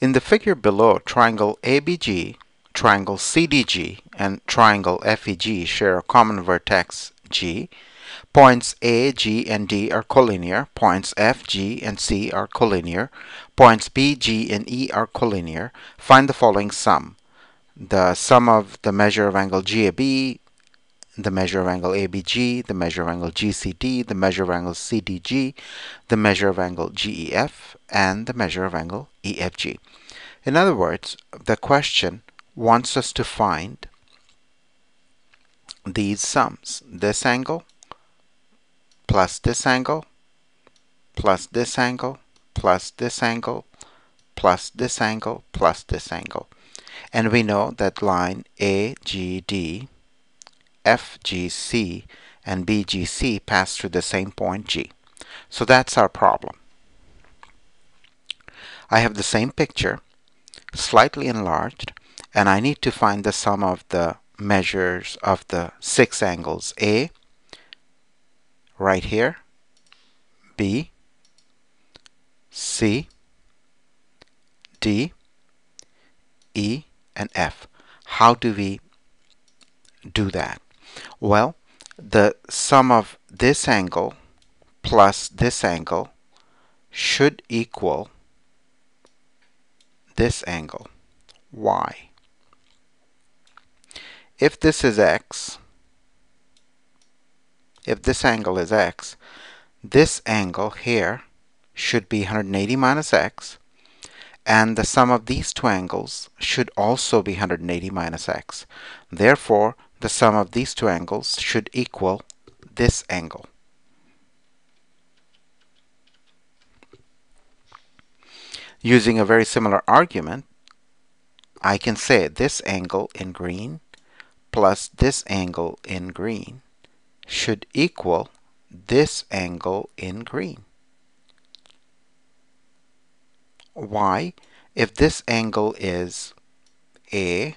In the figure below, triangle ABG, triangle CDG, and triangle FEG share a common vertex G. Points A, G, and D are collinear. Points F, G, and C are collinear. Points B, G, and E are collinear. Find the following sum. The sum of the measure of angle GAB, the measure of angle ABG, the measure of angle GCD, the measure of angle CDG, the measure of angle GEF, and the measure of angle EFG. In other words, the question wants us to find these sums. This angle plus this angle plus this angle plus this angle plus this angle plus this angle. And we know that line AGD FGC and BGC pass through the same point G. So that's our problem. I have the same picture, slightly enlarged, and I need to find the sum of the measures of the six angles A, right here, B, C, D, E, and F. How do we do that? Well, the sum of this angle plus this angle should equal this angle, y. If this is x, if this angle is x, this angle here should be 180 minus x, and the sum of these two angles should also be 180 minus x. Therefore, the sum of these two angles should equal this angle. Using a very similar argument, I can say this angle in green plus this angle in green should equal this angle in green. Why? If this angle is A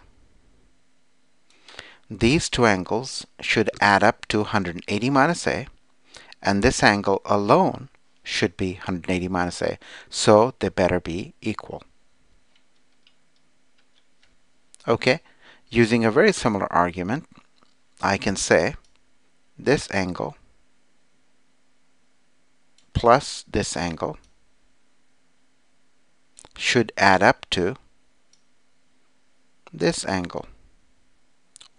these two angles should add up to 180 minus a, and this angle alone should be 180 minus a, so they better be equal. Okay, using a very similar argument, I can say this angle plus this angle should add up to this angle.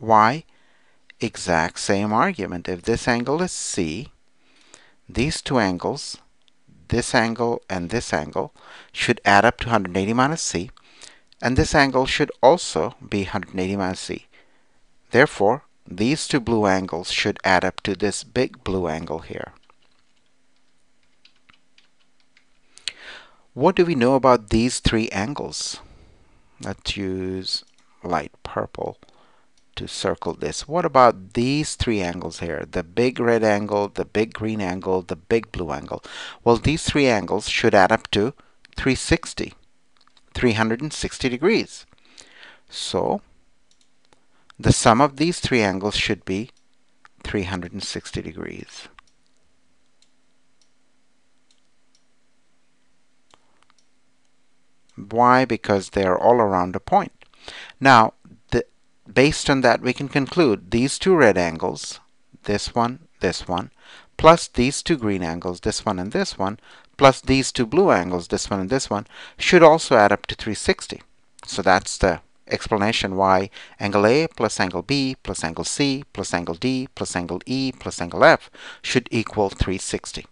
Why? Exact same argument. If this angle is C, these two angles, this angle and this angle, should add up to 180 minus C, and this angle should also be 180 minus C. Therefore, these two blue angles should add up to this big blue angle here. What do we know about these three angles? Let's use light purple to circle this. What about these three angles here? The big red angle, the big green angle, the big blue angle. Well, these three angles should add up to 360, 360 degrees. So, the sum of these three angles should be 360 degrees. Why? Because they are all around a point. Now, based on that, we can conclude these two red angles, this one, this one, plus these two green angles, this one and this one, plus these two blue angles, this one and this one, should also add up to 360. So that's the explanation why angle A plus angle B plus angle C plus angle D plus angle E plus angle F should equal 360.